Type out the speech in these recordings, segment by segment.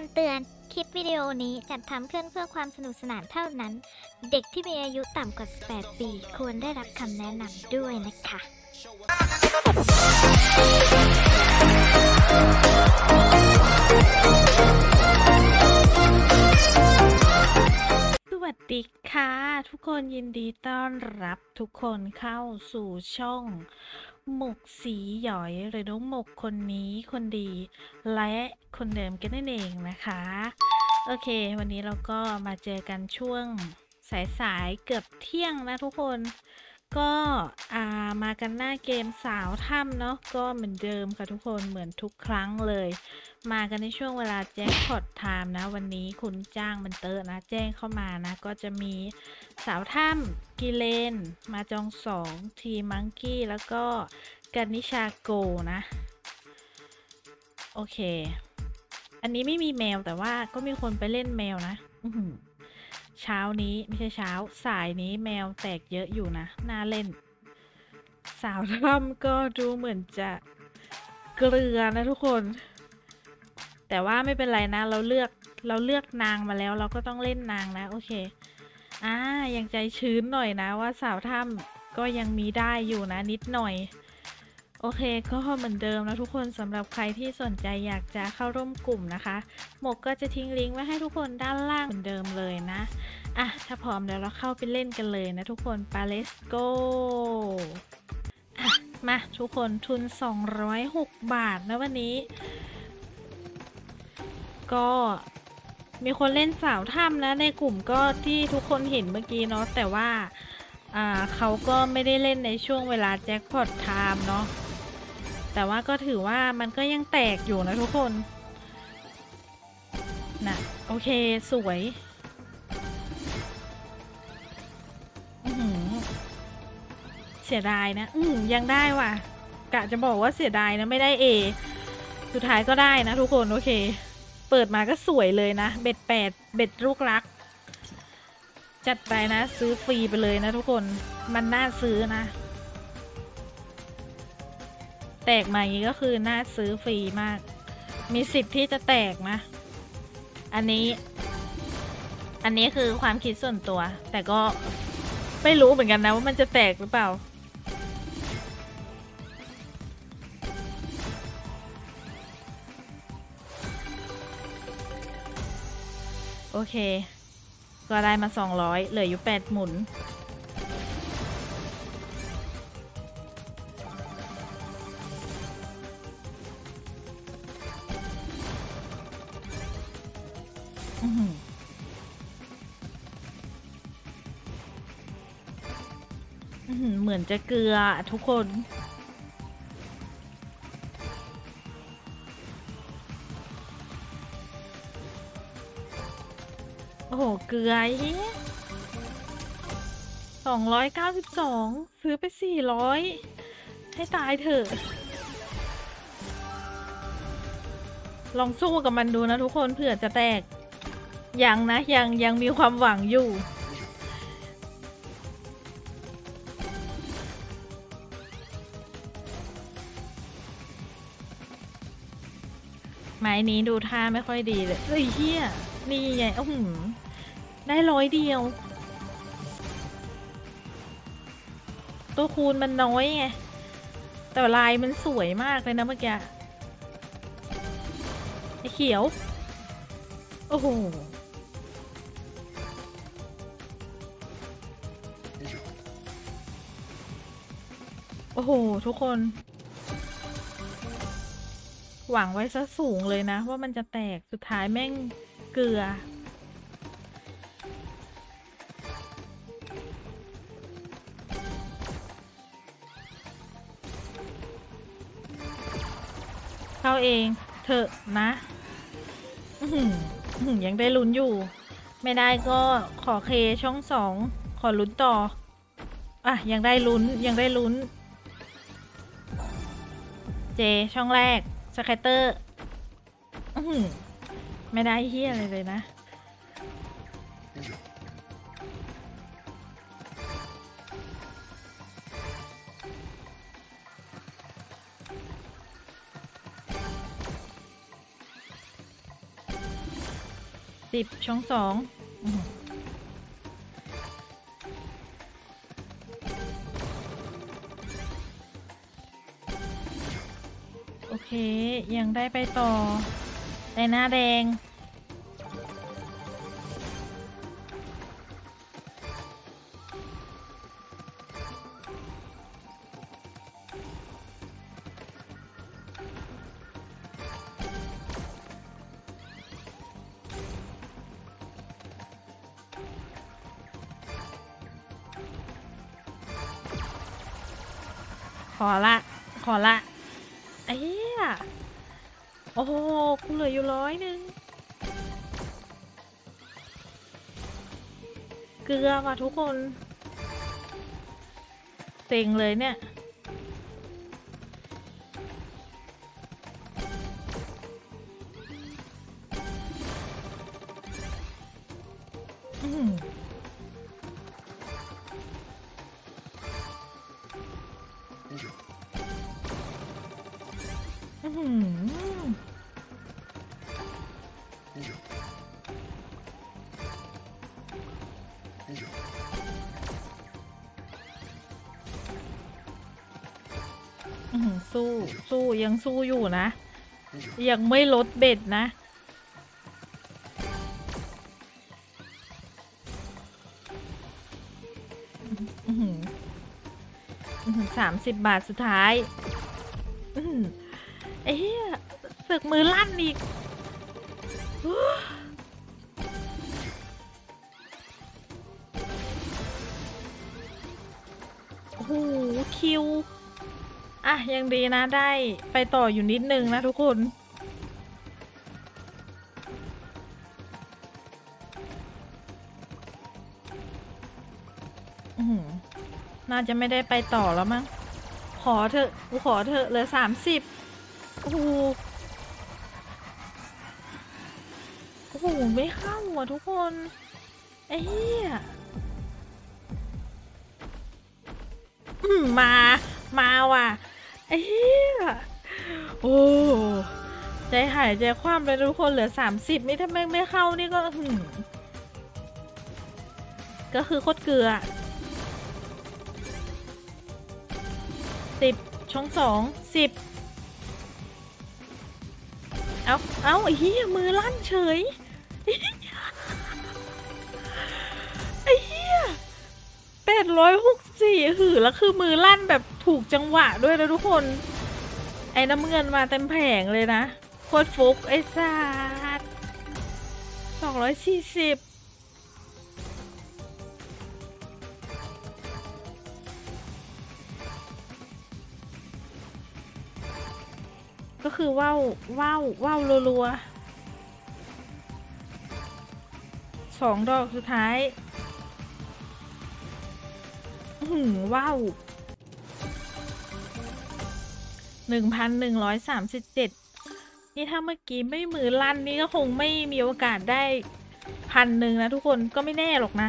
คำเตือน คลิปวิดีโอนี้จัดทำขึ้นเพื่อความสนุกสนานเท่านั้น เด็กที่มีอายุต่ำกว่า 18 ปี ควรได้รับคำแนะนำด้วยนะคะ สวัสดีค่ะ ทุกคนยินดีต้อนรับทุกคนเข้าสู่ช่อง หมกสีหยอยหรือน้องหมกคนนี้คนดี และคนเดิมกันนั่นเองนะคะ โอเค วันนี้เราก็มาเจอกันช่วงสายๆเกือบเที่ยงนะทุกคน ก็ามากันหน้าเกมสาวถ้ำเนาะก็เหมือนเดิมค่ะทุกคนเหมือนทุกครั้งเลย มากันในช่วงเวลาแจ็คพอตไทม์นะ วันนี้คุณจ้างมันเตอร์นะแจ้งเข้ามานะ ก็จะมีสาวถ้ำกิเลน มาจองสองทีมังกี้แล้วก็กันนิชาโกนะ โอเค อันนี้ไม่มีแมวแต่ว่าก็มีคนไปเล่นแมวนะ อื เช้านี้ไม่ใช่เช้า สายนี้แมวแตกเยอะอยู่นะ น่าเล่น สาวถ้ำก็ดูเหมือนจะเกลือนะทุกคน แต่ว่าไม่เป็นไรนะ เราเลือกเราเลือกนางมาแล้ว เราก็ต้องเล่นนางนะ โอเคอ่ายังใจชื้นหน่อยนะว่าสาวถ้ำก็ยังมีได้อยู่นะนิดหน่อย โอเคก็เหมือนเดิมนะทุกคนสำหรับใครที่สนใจอยากจะเข้าร่วมกลุ่มนะคะ หมกก็จะทิ้งลิงก์ไว้ให้ทุกคนด้านล่างเหมือนเดิม อะ ถ้าพร้อมแล้วเราเข้าไปเล่นกันเลยนะทุกคนไป let's go มาทุกคนทุน 206 บาทนะวันนี้ ก็มีคนเล่นสาวถ้ำนะในกลุ่มก็ที่ทุกคนเห็นเมื่อกี้เนาะแต่ว่าอ่าเขาก็ไม่ได้เล่นในช่วงเวลาแจ็คพอตไทม์เนาะแต่ว่าก็ถือว่ามันก็ยังแตกอยู่นะทุกคนนะโอเคสวย เสียดายนะ อืมยังได้ว่ะ กะจะบอกว่าเสียดายนะไม่ได้เอสุดท้ายก็ได้นะทุกคนโอเค เปิดมาก็สวยเลยนะ เบ็ดแปดเบ็ดลูกรัก จัดไปนะ ซื้อฟรีไปเลยนะทุกคนมันน่าซื้อนะ แตกมาอย่างนี้ก็คือน่าซื้อฟรีมาก มีสิทธิ์ที่จะแตกนะ อันนี้อันนี้คือความคิดส่วนตัว แต่ก็ไม่รู้เหมือนกันนะว่ามันจะแตกหรือเปล่า โอเค ก็ได้มา 200 เหลืออยู่ 8 หมุน เหมือนจะเกลือทุกคน เกลือสองร้อยเก้าสิบสองซื้อไปสี่ร้อยให้ตายเถอะ ลองสู้กับมันดูนะทุกคนเผื่อจะแตก ยังนะ ยังยังมีความหวังอยู่ไม้นี้ดูท่าไม่ค่อยดีเลยเฮ้ยเฮียนี่ไงโอ้โห ได้ร้อยเดียว ตัวคูณมันน้อยไง แต่ลายมันสวยมากเลยนะเมื่อกี้ไอ้เขียว โอ้โหโอ้โห ทุกคน หวังไว้ซะสูงเลยนะ ว่ามันจะแตกสุดท้ายแม่งเกลือ เข้าเองเถอะนะยังได้ลุ้นอยู่ ไม่ได้ก็ขอเคช่องสองขอลุ้นต่อ อะ ยังได้ลุ้นยังได้ลุ้น เจช่องแรกสแคตเตอร์อื้อหือไม่ได้เฮียอะไรเลยนะ สิบช่องสองโอเค ยังได้ไปต่อ แต่หน้าแดง ขอละ ขอละไอ้เหี้ยโอ้โหกูเหลืออยู่ร้อยหนึ่งเกลือว่ะทุกคน เต็งเลยเนี่ย สู้ สู้ยังสู้อยู่นะ ยังไม่ลดเบ็ดนะอือหืออื้อหือสามสิบบาทสุดท้าย มือลั่นอีกโอ้โหคิว อะ ยังดีนะได้ไปต่ออยู่นิดนึงนะทุกคนอือหือน่าจะไม่ได้ไปต่อแล้วมั้ง ขอเถอะ กูขอเถอะเหลือสามสิบโอ้โห โอ้โหไม่เข้าอะทุกคนไอ้เหี้ยมา มาว่ะไอ้เหี้ยโอ้ใจหายใจคว่ำเลยทุกคนเหลือสามสิบนี่ถ้าแม่งไม่เข้านี่ก็หืมก็คือโคตรเกลือสิบช่องสองสิบเอาเอาไอ้เหี้ยมือลั่นเฉย ร้อยหกสี่หือแล้วคือมือลั่นแบบถูกจังหวะด้วยนะทุกคน ไอ้น้ำเงินมาเต็มแผงเลยนะ โคตรฟุกไอ้สัสสองร้อยสี่สิบก็คือว่าวว่าวว่าวรัวๆสองดอกสุดท้าย หือว้าวหนึ่งพันหนึ่งร้อยสามสิบเจ็ดนี่ถ้าเมื่อกี้ไม่มือลั่นนี่ก็คงไม่มีโอกาสได้พันหนึ่งนะทุกคนก็ไม่แน่หรอกนะ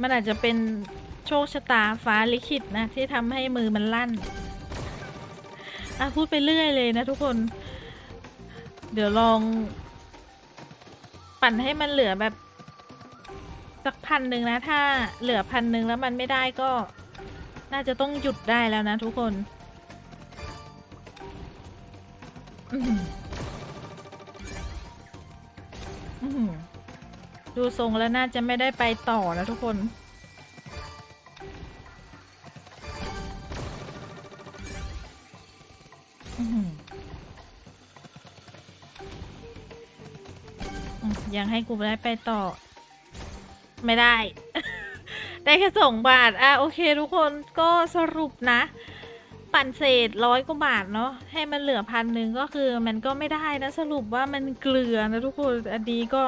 มันอาจจะเป็นโชคชะตาฟ้าลิขิตนะ ที่ทำให้มือมันลั่นอะพูดไปเรื่อยเลยนะทุกคน เดี๋ยวลอง ปั่นให้มันเหลือแบบ สักพันหนึ่งนะ ถ้าเหลือพันหนึ่งแล้วมันไม่ได้ก็ น่าจะต้องหยุดได้แล้วนะทุกคนดูทรงแล้วน่าจะไม่ได้ไปต่อนะทุกคน ยังให้กูได้ไปต่อ ไม่ได้ ได้แค่สองบาท อะโอเคทุกคนก็สรุปนะ ปั่นเศษร้อยกว่าบาทเนาะให้มันเหลือพันหนึ่งก็คือมันก็ไม่ได้นะสรุปว่ามันเกลือนะทุกคนอันนี้ก็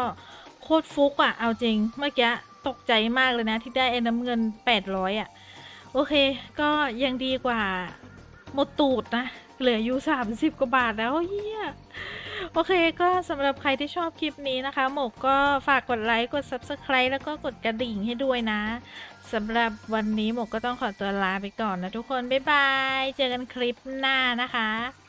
โคตรฟุกอะ่ะเอาจริงเมื่อกี้ตกใจมากเลยนะ ที่ได้ไอ้น้ำเงินแปดร้อยอะ โอเค ก็ยังดีกว่าหมดตูดนะ เหลืออยู่สามสิบกว่าบาทแล้วเฮีย โอเคก็สำหรับใครที่ชอบคลิปนี้นะคะ หมกก็ฝากกดไลค์ กด Subscribe แล้วก็กดกระดิ่งให้ด้วยนะสำหรับวันนี้หมกก็ต้องขอตัวลาไปก่อนนะทุกคน บ๊ายบาย เจอกันคลิปหน้านะคะ